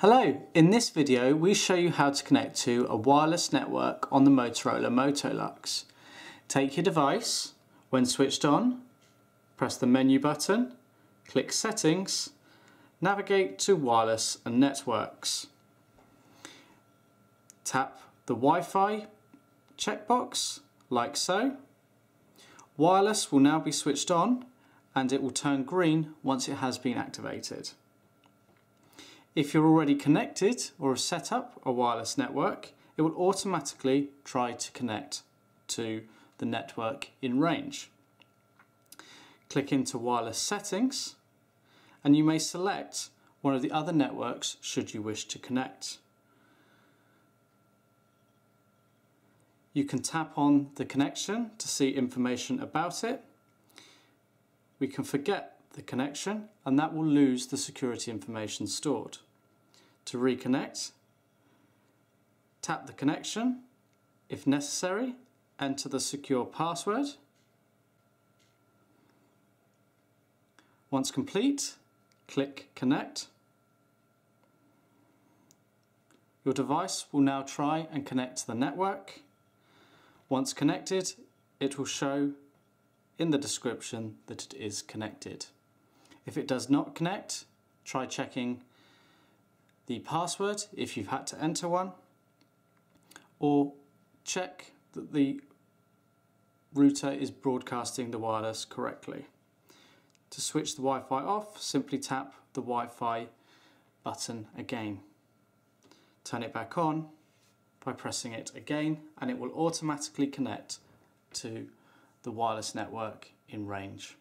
Hello, in this video we show you how to connect to a wireless network on the Motorola Motoluxe. Take your device, when switched on, press the menu button, click settings, navigate to wireless and networks. Tap the Wi-Fi checkbox like so. Wireless will now be switched on and it will turn green once it has been activated. If you're already connected or have set up a wireless network, it will automatically try to connect to the network in range. Click into wireless settings and you may select one of the other networks should you wish to connect. You can tap on the connection to see information about it. We can forget the connection and that will lose the security information stored. To reconnect, tap the connection. If necessary, enter the secure password. Once complete, click connect. Your device will now try and connect to the network. Once connected, it will show in the description that it is connected. If it does not connect, try checking the password if you've had to enter one, or check that the router is broadcasting the wireless correctly. To switch the Wi-Fi off, simply tap the Wi-Fi button again. Turn it back on by pressing it again and it will automatically connect to the wireless network in range.